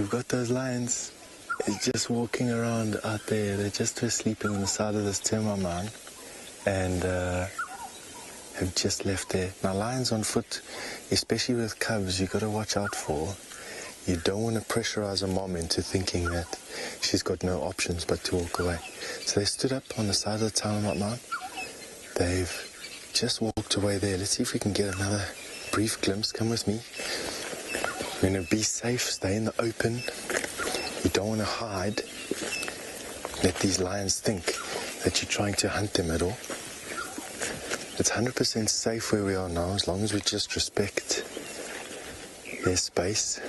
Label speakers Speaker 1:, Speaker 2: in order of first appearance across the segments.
Speaker 1: we've got those lions just walking around out there. They're just sleeping on the side of this termite mound and uh, have just left there. Now, lions on foot, especially with cubs, you've got to watch out for. You don't want to pressurize a mom into thinking that she's got no options but to walk away. So they stood up on the side of the town mound. They've just walked away there. Let's see if we can get another brief glimpse. Come with me. We're going to be safe, stay in the open. You don't want to hide. Let these lions think that you're trying to hunt them at all. It's 100% safe where we are now as long as we just respect their space.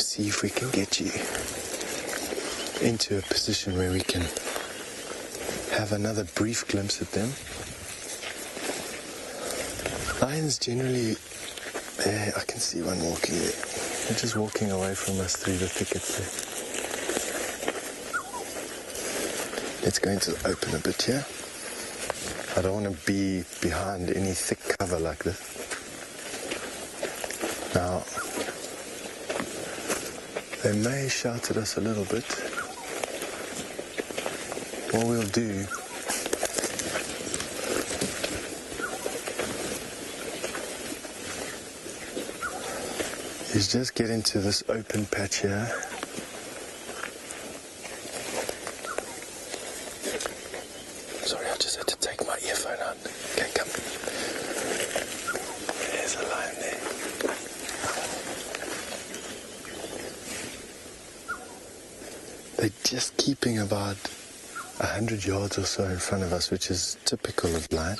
Speaker 1: See if we can get you into a position where we can have another brief glimpse at them. Lions generally, there, I can see one walking. They're just walking away from us through the thickets there. Let's go into the open a bit here. I don't want to be behind any thick cover like this. Now, they may shout at us a little bit. What we'll do is just get into this open patch here. Sorry, I just had to take my earphone out. Okay, come. There's a lion there. They're just keeping about a hundred yards or so in front of us, which is typical of lion.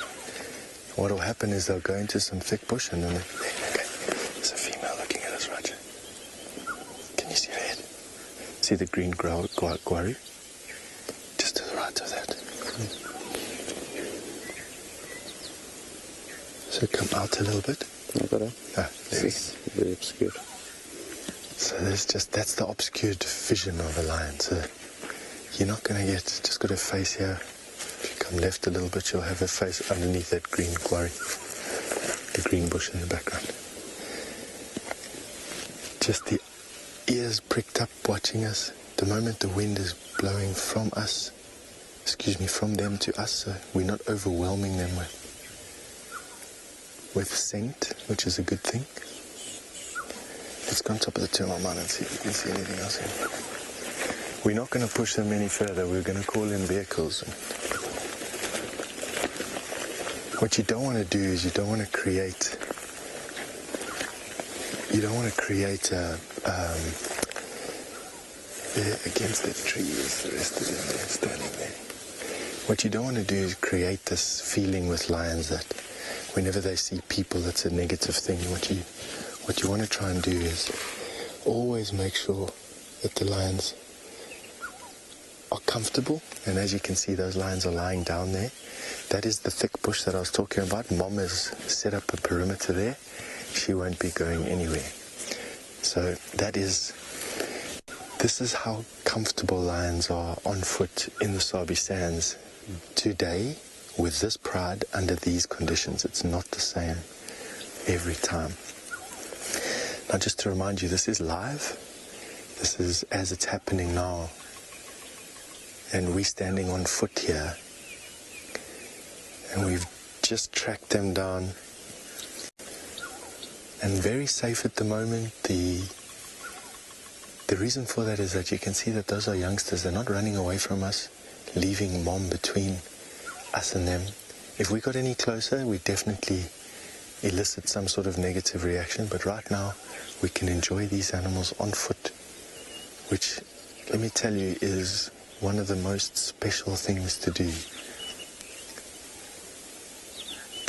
Speaker 1: What will happen is they'll go into some thick bush and then they, okay, there's a female looking at us, Roger. Can you see her head? See the green grow- guarri? Just to the right of that. So come out a little bit.
Speaker 2: Got it.
Speaker 1: Ah, there we
Speaker 2: This is very obscure.
Speaker 1: So there's just that's the obscured vision of a lion. So you're not gonna get just got a face here. If you come left a little bit, you'll have a face underneath that green guarri, the green bush in the background. Just the ears pricked up, watching us. The moment the wind is blowing from us, excuse me, from them to us, so we're not overwhelming them with with scent, which is a good thing. Let's go on top of the terminal mine and see if we can see anything else here. We're not going to push them any further. We're going to call in vehicles. What you don't want to do is you don't want to create. You don't want to create a. Um, against that tree is the rest of them there standing there. What you don't want to do is create this feeling with lions that whenever they see people, that's a negative thing. What you what you want to try and do is always make sure that the lions are comfortable. And as you can see, those lions are lying down there. That is the thick bush that I was talking about. Mom has set up a perimeter there. She won't be going anywhere. So that is, this is how comfortable lions are on foot in the Sabi Sands today with this pride under these conditions. It's not the same every time. Now, just to remind you, this is live. This is as it's happening now. And we're standing on foot here. And we've just tracked them down. And very safe at the moment. The the reason for that is that you can see that those are youngsters. They're not running away from us, leaving mom between us and them. If we got any closer, we definitely elicit some sort of negative reaction. But right now, we can enjoy these animals on foot, which, let me tell you, is one of the most special things to do.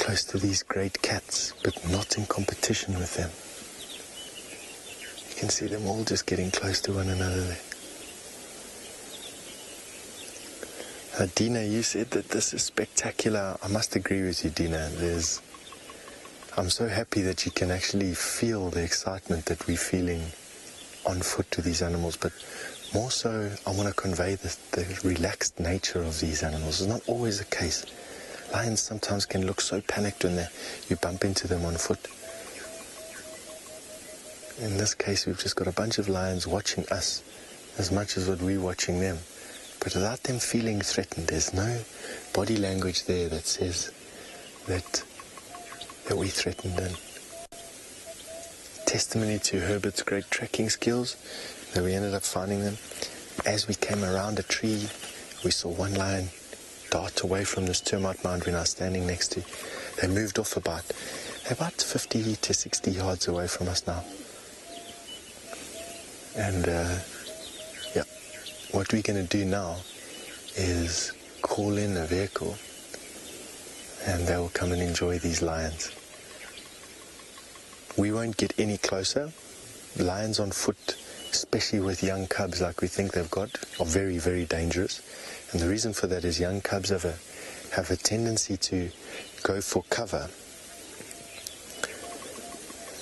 Speaker 1: Close to these great cats, but not in competition with them. You can see them all just getting close to one another there. Uh, Dina, you said that this is spectacular. I must agree with you, Dina. There's, I'm so happy that you can actually feel the excitement that we're feeling on foot to these animals, but more so, I want to convey the, the relaxed nature of these animals. It's not always the case. Lions sometimes can look so panicked when they, you bump into them on foot. in this case, we've just got a bunch of lions watching us as much as what we're watching them. But without them feeling threatened, there's no body language there that says that that we threatened them. Testimony to Herbert's great tracking skills that we ended up finding them. As we came around a tree, we saw one lion dart away from this termite mound we're now standing next to. They moved off about about 50 to 60 yards away from us now. And uh, yeah, what we're going to do now is call in a vehicle and they will come and enjoy these lions. We won't get any closer. Lions on foot, especially with young cubs like we think they've got, are very, very dangerous. And the reason for that is young cubs have a, have a tendency to go for cover.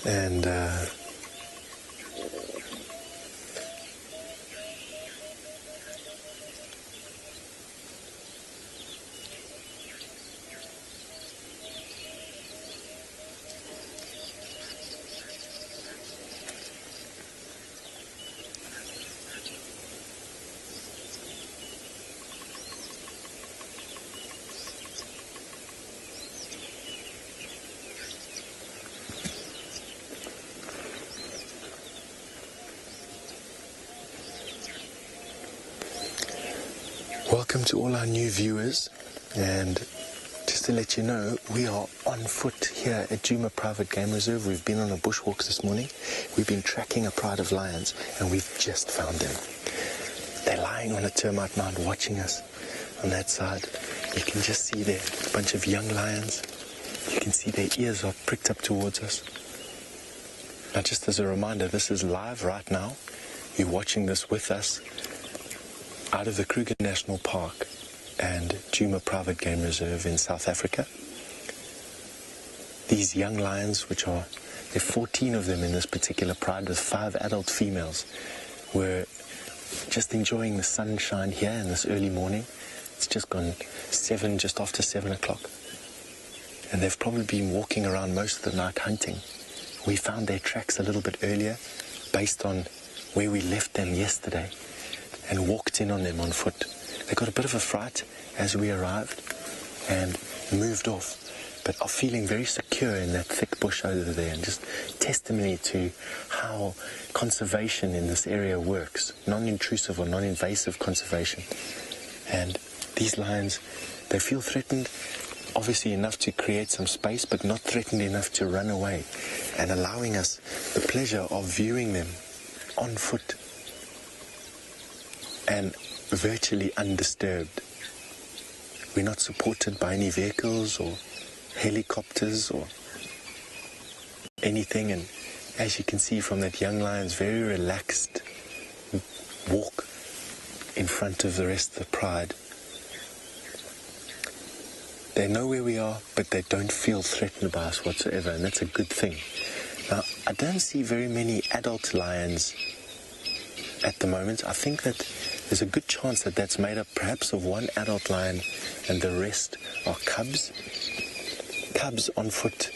Speaker 1: And uh, Welcome to all our new viewers and just to let you know, we are on foot here at Djuma Private Game Reserve. We've been on a bushwalk this morning. We've been tracking a pride of lions and we've just found them. They're lying on a termite mound watching us on that side. You can just see there a bunch of young lions. You can see their ears are pricked up towards us. Now just as a reminder, this is live right now. You're watching this with us out of the Kruger National Park and Djuma Private Game Reserve in South Africa. These young lions, which are, there are 14 of them in this particular pride with five adult females, were just enjoying the sunshine here in this early morning. It's just gone seven, just after seven o'clock. And they've probably been walking around most of the night hunting. We found their tracks a little bit earlier based on where we left them yesterday and walked in on them on foot. They got a bit of a fright as we arrived and moved off, but are feeling very secure in that thick bush over there and just testimony to how conservation in this area works, non-intrusive or non-invasive conservation. And these lions, they feel threatened, obviously enough to create some space, but not threatened enough to run away, and allowing us the pleasure of viewing them on foot and virtually undisturbed. We're not supported by any vehicles or helicopters or anything. And as you can see from that young lion's very relaxed walk in front of the rest of the pride, they know where we are, but they don't feel threatened by us whatsoever, and that's a good thing. Now, I don't see very many adult lions at the moment. I think that there's a good chance that that's made up perhaps of one adult lion and the rest are cubs. Cubs on foot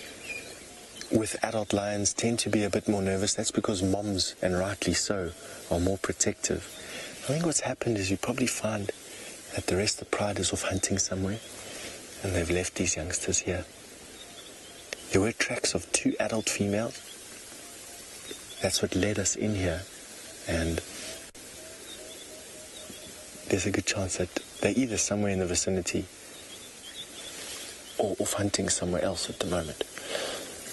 Speaker 1: with adult lions tend to be a bit more nervous. That's because moms, and rightly so, are more protective. I think what's happened is you probably find that the rest of the pride is off hunting somewhere and they've left these youngsters here. There were tracks of two adult females. That's what led us in here. And there's a good chance that they're either somewhere in the vicinity or off hunting somewhere else at the moment.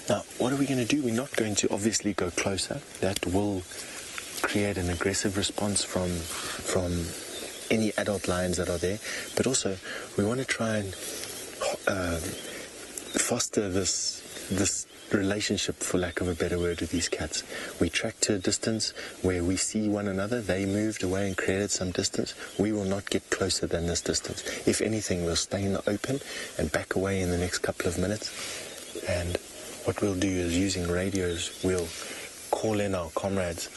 Speaker 1: Now, what are we going to do? We're not going to obviously go closer. That will create an aggressive response from from any adult lions that are there. But also, we want to try and uh, foster this this relationship, for lack of a better word, with these cats. We track to a distance where we see one another. They moved away and created some distance. We will not get closer than this distance. If anything, we'll stay in the open and back away in the next couple of minutes. And what we'll do is using radios, we'll call in our comrades.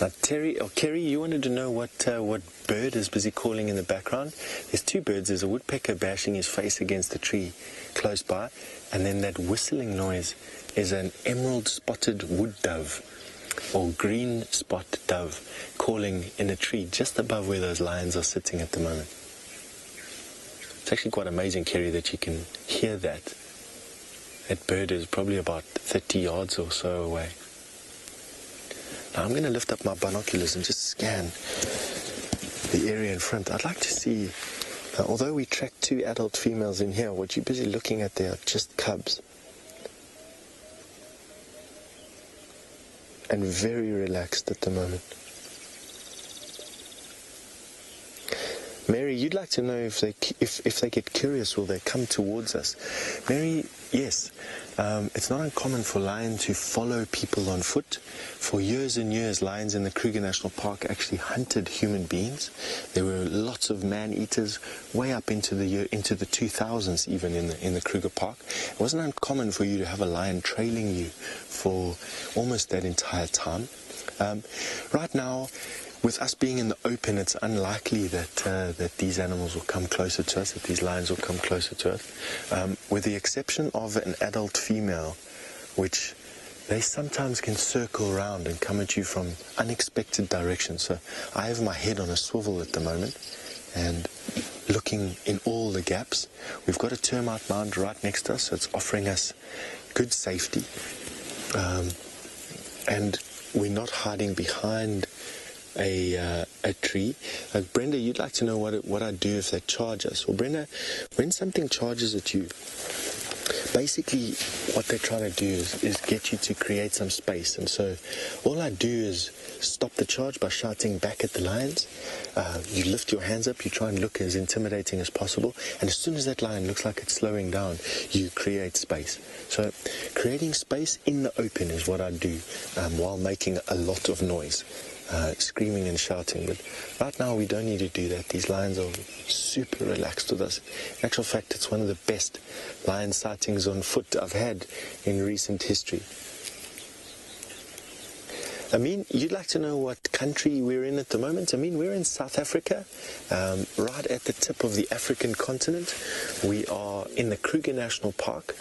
Speaker 1: Now, Terry or Kerry, you wanted to know what uh, what bird is busy calling in the background. There's two birds. There's a woodpecker bashing his face against a tree close by, and then that whistling noise is an emerald spotted wood dove or green spot dove calling in a tree just above where those lions are sitting at the moment. It's actually quite amazing, Kerry, that you can hear that. That bird is probably about 30 yards or so away. Now I'm going to lift up my binoculars and just scan the area in front. I'd like to see, uh, although we tracked two adult females in here, what you're busy looking at there are just cubs. And very relaxed at the moment. Mary, you'd like to know if they if if they get curious, will they come towards us? Mary, yes. Um, it's not uncommon for lions to follow people on foot. For years and years, lions in the Kruger National Park actually hunted human beings. There were lots of man-eaters way up into the year, into the 2000s, even in the in the Kruger Park. It wasn't uncommon for you to have a lion trailing you for almost that entire time. Um, right now, with us being in the open, it's unlikely that uh, that these animals will come closer to us, that these lions will come closer to us, um, with the exception of an adult female, which they sometimes can circle around and come at you from unexpected directions. So I have my head on a swivel at the moment and looking in all the gaps. We've got a termite mound right next to us, so it's offering us good safety. Um, and we're not hiding behind a uh, a tree. Uh, Brenda, you'd like to know what what I do if they charge us. Well, Brenda, when something charges at you, basically what they're trying to do is, is get you to create some space. And so all I do is stop the charge by shouting back at the lions. Uh, you lift your hands up, you try and look as intimidating as possible. And as soon as that lion looks like it's slowing down, you create space. So creating space in the open is what I do um, while making a lot of noise uh, screaming and shouting. But right now we don't need to do that. These lions are super relaxed with us. In actual fact, it's one of the best lion sightings on foot I've had in recent history. I mean, you'd like to know what country we're in at the moment? I mean, we're in South Africa, um, right at the tip of the African continent. We are in the Kruger National Park,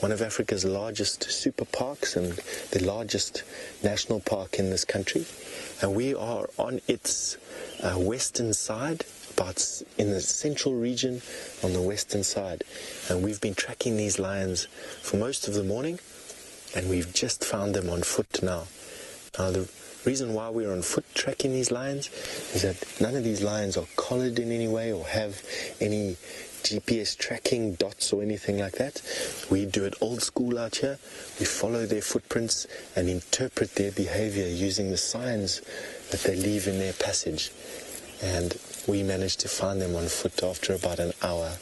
Speaker 1: one of Africa's largest super parks and the largest national park in this country. And we are on its uh, western side about in the central region on the western side. And we've been tracking these lions for most of the morning and we've just found them on foot now. Now the reason why we're on foot tracking these lions is that none of these lions are collared in any way or have any GPS tracking dots or anything like that. We do it old school out here. We follow their footprints and interpret their behavior using the signs that they leave in their passage. And we managed to find them on foot after about an hour.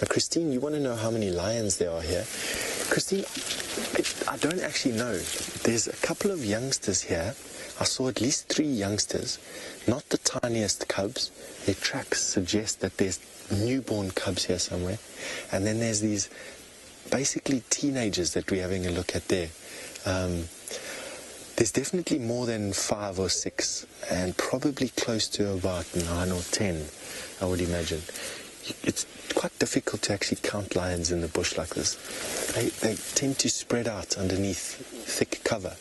Speaker 1: Now, Christine, you want to know how many lions there are here? Christine, I don't actually know. There's a couple of youngsters here. I saw at least three youngsters, not the tiniest cubs. Their tracks suggest that there's newborn cubs here somewhere. And then there's these basically teenagers that we're having a look at there. Um, there's definitely more than five or six, and probably close to about nine or ten, I would imagine. It's quite difficult to actually count lions in the bush like this. They, they tend to spread out underneath thick cover.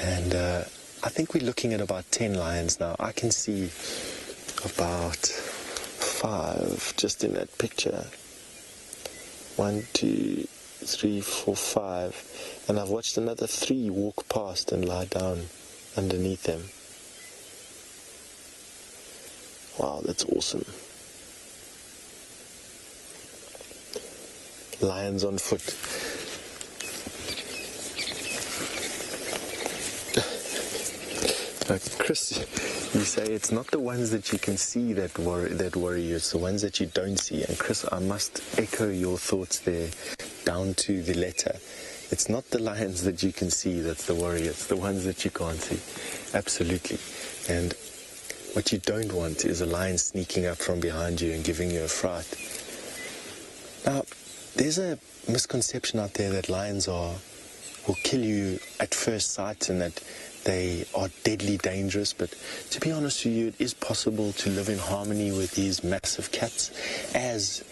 Speaker 1: And uh, I think we're looking at about 10 lions now. I can see about five just in that picture. One, two, three, four, five. And I've watched another three walk past and lie down underneath them. Wow, that's awesome. Lions on foot. Uh, Chris, you say it's not the ones that you can see that worry, that worry you, it's the ones that you don't see. And Chris, I must echo your thoughts there down to the letter. It's not the lions that you can see that's the worry, it's the ones that you can't see. Absolutely. And what you don't want is a lion sneaking up from behind you and giving you a fright. Now, there's a misconception out there that lions are will kill you at first sight and that they are deadly dangerous. But to be honest with you, it is possible to live in harmony with these massive cats, as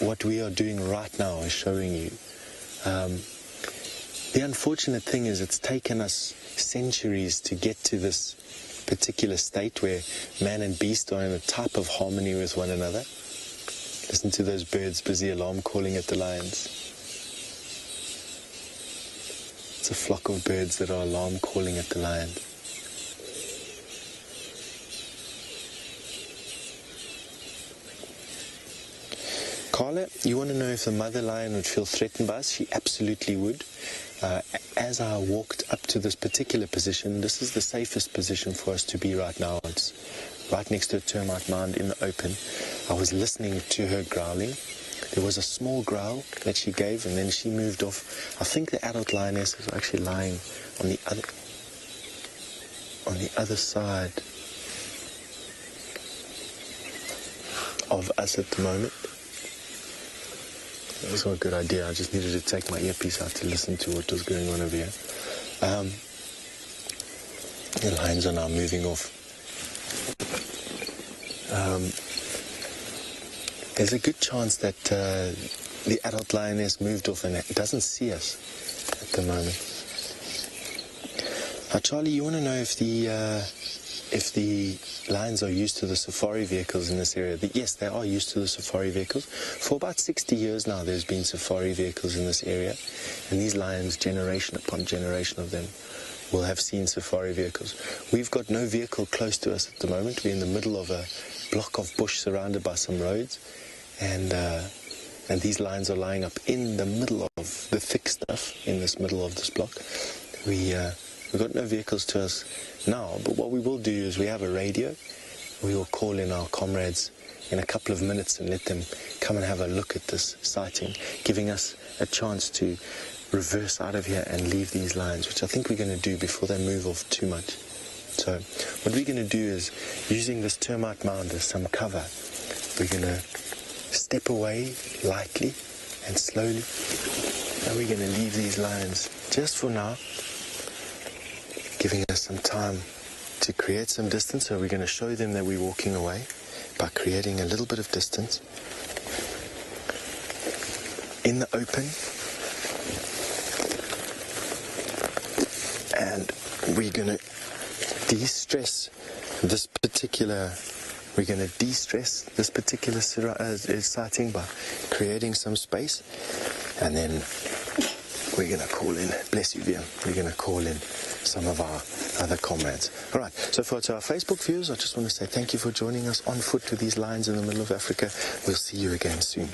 Speaker 1: what we are doing right now is showing you. Um, the unfortunate thing is, it's taken us centuries to get to this particular state where man and beast are in a type of harmony with one another. Listen to those birds busy alarm calling at the lions. It's a flock of birds that are alarm calling at the lion. Carla, you want to know if the mother lion would feel threatened by us? She absolutely would. Uh, as I walked up to this particular position, this is the safest position for us to be right now. It's right next to a termite mound in the open. I was listening to her growling. There was a small growl that she gave, and then she moved off. I think the adult lioness is actually lying on the other on the other side of us at the moment. That was a good idea. I just needed to take my earpiece out to listen to what was going on over here. Um, the lions are now moving off. Um, there's a good chance that uh, the adult lioness moved off and doesn't see us at the moment. Now, Charlie, you want to know if the uh, if the lions are used to the safari vehicles in this area. Yes, they are used to the safari vehicles. For about 60 years now, there's been safari vehicles in this area, and these lions, generation upon generation of them, will have seen safari vehicles. We've got no vehicle close to us at the moment. We're in the middle of a block of bush surrounded by some roads, and uh, and these lions are lying up in the middle of the thick stuff in this middle of this block. We uh, we've got no vehicles to us now, but what we will do is we have a radio. We will call in our comrades in a couple of minutes and let them come and have a look at this sighting, giving us a chance to reverse out of here and leave these lines, which I think we're going to do before they move off too much. So what we're going to do is, using this termite mound as some cover, we're going to step away lightly and slowly, and we're going to leave these lines just for now giving us some time to create some distance. So we're going to show them that we're walking away by creating a little bit of distance in the open. And we're going to de-stress this particular we're going to de-stress this particular uh, sighting by creating some space and then we're going to call in bless you Via. we're going to call in some of our other comrades. All right, so for to our Facebook viewers, I just want to say thank you for joining us on foot to these lines in the middle of Africa. We'll see you again soon.